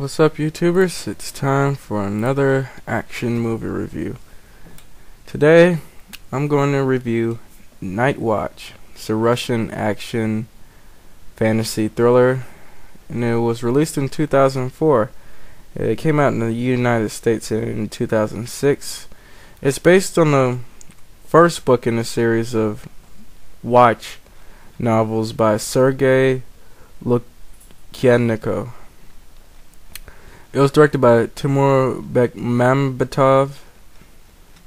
What's up, YouTubers? It's time for another action movie review. Today, I'm going to review Night Watch. It's a Russian action fantasy thriller, and it was released in 2004. It came out in the United States in 2006. It's based on the first book in a series of Watch novels by Sergei Lukyanenko. It was directed by Timur Bekmambetov.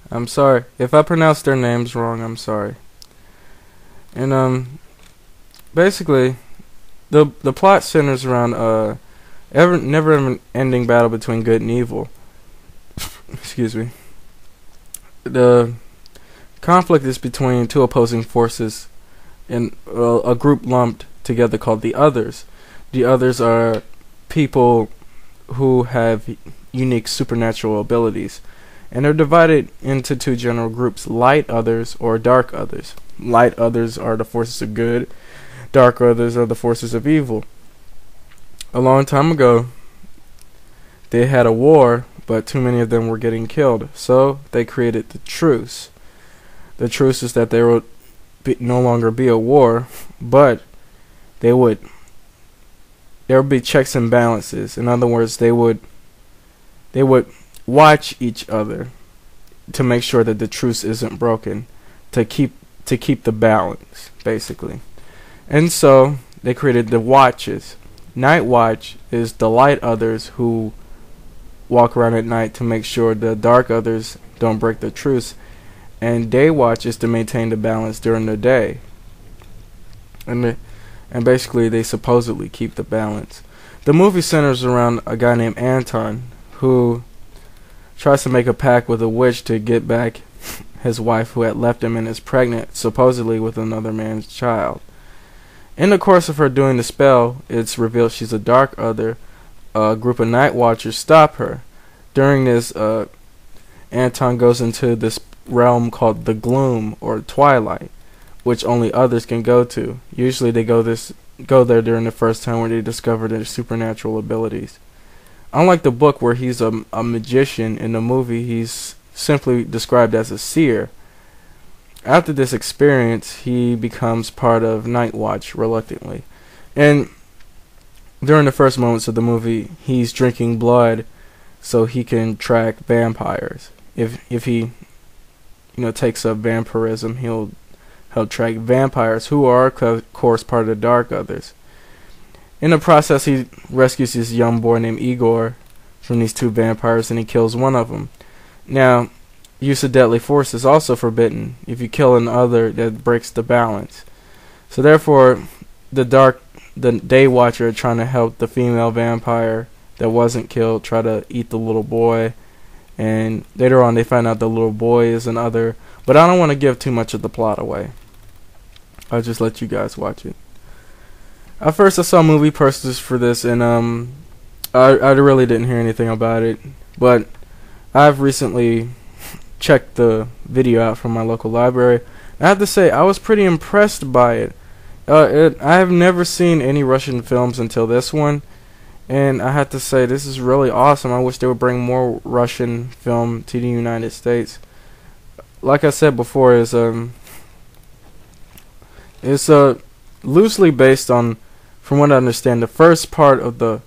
I'm sorry if I pronounced their names wrong. I'm sorry. And um, basically, the the plot centers around a ever never ending battle between good and evil. Excuse me. The conflict is between two opposing forces uh, a group lumped together called the Others. The Others are people who have unique supernatural abilities. And they're divided into two general groups light others or dark others. Light others are the forces of good, dark others are the forces of evil. A long time ago, they had a war, but too many of them were getting killed. So they created the truce. The truce is that there would be, no longer be a war, but they would there would be checks and balances. In other words, they would they would watch each other to make sure that the truce isn't broken, to keep to keep the balance, basically. And so they created the watches. Night watch is the light others who walk around at night to make sure the dark others don't break the truce. And day watch is to maintain the balance during the day. And the and basically they supposedly keep the balance. The movie centers around a guy named Anton who tries to make a pact with a witch to get back his wife who had left him and is pregnant, supposedly with another man's child. In the course of her doing the spell, it's revealed she's a dark other. A group of night watchers stop her. During this, uh, Anton goes into this realm called the gloom or twilight which only others can go to. Usually they go this go there during the first time where they discover their supernatural abilities. Unlike the book where he's a, a magician, in the movie he's simply described as a seer. After this experience, he becomes part of Night Watch reluctantly. And during the first moments of the movie, he's drinking blood so he can track vampires. If if he you know takes up vampirism, he'll help track vampires, who are, of course, part of the Dark Others. In the process, he rescues this young boy named Igor from these two vampires and he kills one of them. Now, use of deadly force is also forbidden if you kill an other that breaks the balance. So therefore, the dark, the Day Watcher trying to help the female vampire that wasn't killed try to eat the little boy. And later on, they find out the little boy is an other. But I don't want to give too much of the plot away. I'll just let you guys watch it. At first, I saw movie posters for this, and um, I I really didn't hear anything about it. But I've recently checked the video out from my local library. I have to say, I was pretty impressed by it. Uh, it I have never seen any Russian films until this one, and I have to say, this is really awesome. I wish they would bring more Russian film to the United States. Like I said before, is um it's uh, loosely based on, from what I understand, the first part of the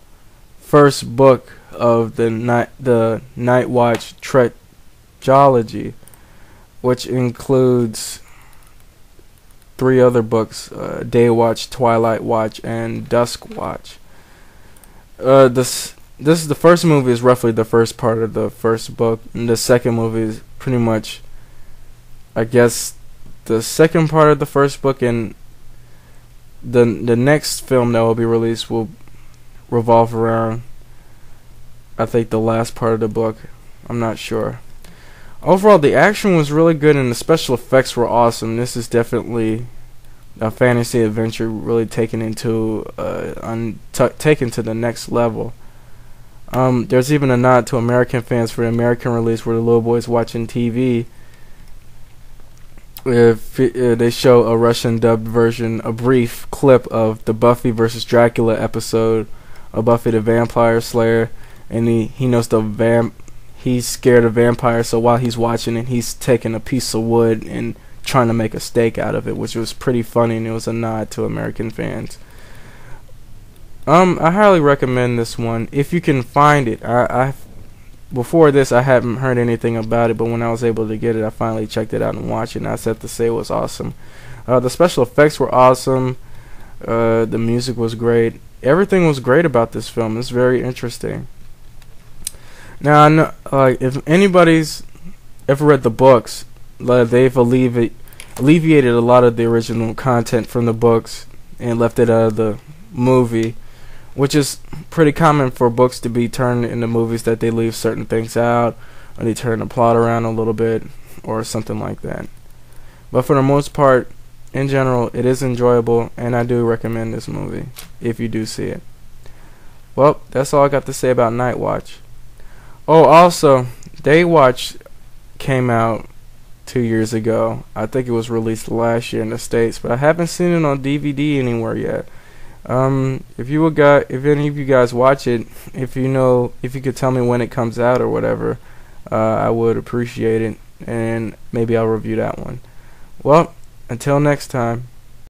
first book of the night the Night Watch trilogy, which includes three other books: uh, Day Watch, Twilight Watch, and Dusk Watch. Uh, this this is the first movie is roughly the first part of the first book, and the second movie is pretty much, I guess, the second part of the first book and the the next film that will be released will revolve around I think the last part of the book. I'm not sure. Overall, the action was really good and the special effects were awesome. This is definitely a fantasy adventure really taken into uh, un- t- taken to the next level. Um, there's even a nod to American fans for the American release where the little boy's watching TV if uh, they show a Russian dubbed version, a brief clip of the Buffy versus Dracula episode of Buffy the Vampire Slayer, and he he knows the vamp. He's scared of vampires, so while he's watching it, he's taking a piece of wood and trying to make a stake out of it, which was pretty funny, and it was a nod to American fans. Um, I highly recommend this one if you can find it. I, I before this I hadn't heard anything about it, but when I was able to get it, I finally checked it out and watched it. And I said to say it was awesome. Uh, the special effects were awesome. Uh, the music was great. Everything was great about this film. It's very interesting. Now, know, like, if anybody's ever read the books, they've allevi- alleviated a lot of the original content from the books and left it out of the movie, which is pretty common for books to be turned into movies that they leave certain things out, or they turn the plot around a little bit, or something like that. But for the most part, in general, it is enjoyable, and I do recommend this movie if you do see it. Well, that's all I got to say about Night Watch. Oh, also, Day Watch came out two years ago. I think it was released last year in the states, but I haven't seen it on DVD anywhere yet. Um, if you would if any of you guys watch it, if you know, if you could tell me when it comes out or whatever, uh, I would appreciate it, and maybe I'll review that one. Well, until next time.